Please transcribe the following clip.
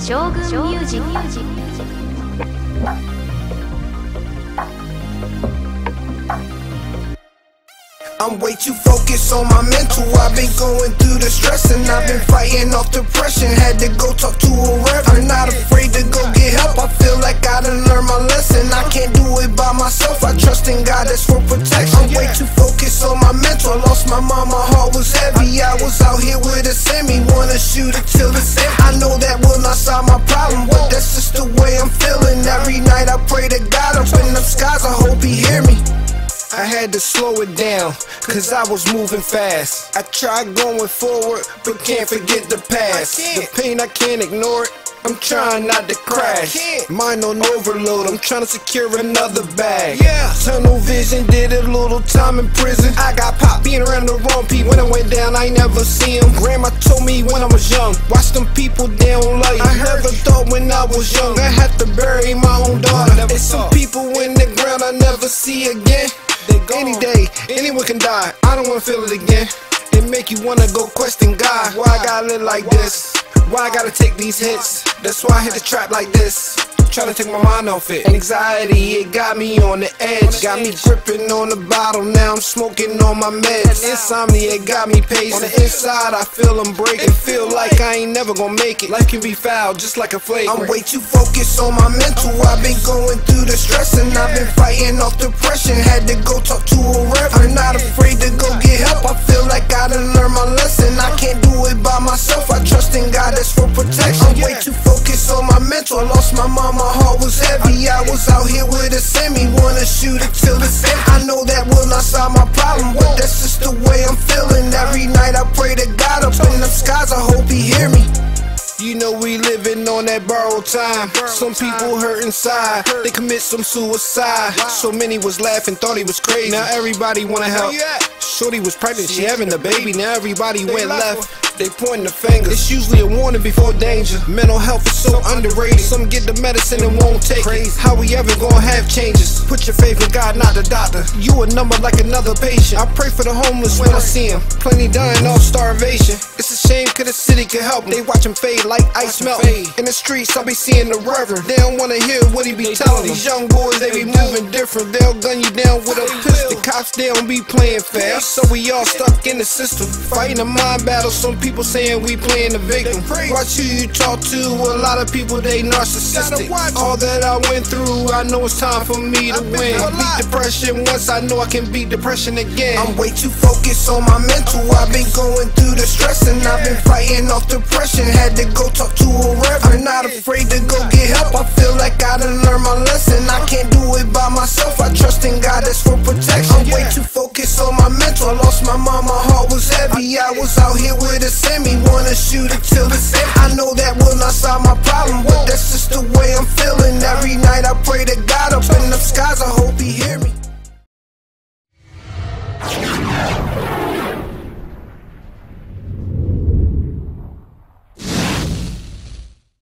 将軍ミュージック I'm way too focused on my mental. I've been going through the stress and I've been fighting off depression. Had to go talk to a reverend. I'm not afraid to go get help. I feel like I done learned my lesson. I can't do it by myself. I trust in God that's for protection. I'm way too focused on my mental. I lost my mom, my heart was heavy. I was out here with had to slow it down, cause I was moving fast. I tried going forward, but can't forget the past. The pain, I can't ignore it. I'm trying not to crash. Mind on overload, I'm trying to secure another bag. Yeah. Tunnel vision, did a little time in prison. I got popped being around the wrong people. When I went down, I ain't never see him. Grandma told me when I was young, watch them people down light. I never thought when I was young, I had to bury my own daughter. There's some people in the ground I never see again. Any day, anyone can die. I don't wanna feel it again. It make you wanna go question God. Why I gotta live like this? Why I gotta take these hits? That's why I hit the trap like this. Trying to take my mind off it. Anxiety, it got me on the edge. Got me gripping on the bottle. Now I'm smoking on my meds. Insomnia, it got me pacing. Inside, I feel I'm breaking. Feel like I ain't never gonna make it. Life can be foul, just like a flake. I'm way too focused on my mental. I've been going through the stress and I've been fighting off depression. Had to go talk to a reverend. I'm not afraid to go get help. I feel like I done learned my lesson. I lost my mom, my heart was heavy. I was out here with a semi. Wanna shoot it till it's end. I know that will not solve my problem, but that's just the way I'm feeling. Every night I pray to God up in the skies. I hope He hear me. You know we living on that borrowed time. Some people hurt inside. They commit some suicide. So many was laughing, thought he was crazy. Now everybody wanna help. Shorty was pregnant, she having a baby. Now everybody went left. They pointing the fingers. It's usually a warning before danger. Mental health is so underrated. Some get the medicine and won't take it. How we ever gonna have changes? Put your faith in God, not the doctor. You a number like another patient. I pray for the homeless when I see them. Plenty dying off starvation. It's a shame cause the city could help. They watch him fade like ice melt. In the streets, I be seeing the reverend. They don't wanna hear what he be telling. These young boys, they be moving different. They'll gun you down with a pistol. Cops, they don't be playing fast. So we all stuck in the system. Fighting a mind battle. Some people saying we playing the victim. Watch who you talk to. A lot of people, they narcissistic. All that I went through, I know it's time for me to win. Beat depression once I know I can beat depression again. I'm way too focused on my mental. I've been going through the stress and I've been fighting off depression. Had to go talk to a reverend. I'm not afraid to go get help. I feel like I done learned my lesson. I can't So I lost my mom, my heart was heavy. I was out here with a semi, wanna shoot it till it's empty. I know that will not solve my problem, but that's just the way I'm feeling. Every night I pray to God up in the skies, I hope He hear me.